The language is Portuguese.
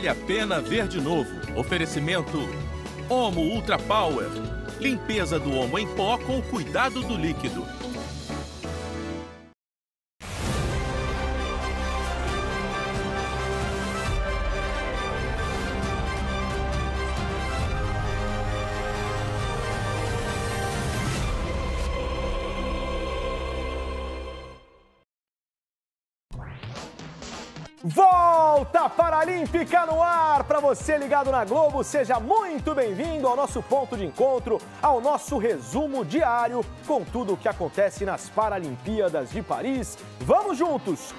Vale a pena ver de novo. Oferecimento Homo Ultra Power. Limpeza do homo em pó com o cuidado do líquido. Volta Paralímpica no ar para você ligado na Globo. Seja muito bem-vindo ao nosso ponto de encontro, ao nosso resumo diário com tudo o que acontece nas Paralimpíadas de Paris. Vamos juntos!